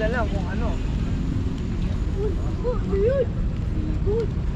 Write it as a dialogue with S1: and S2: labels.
S1: madala kung ano. Good, good, good.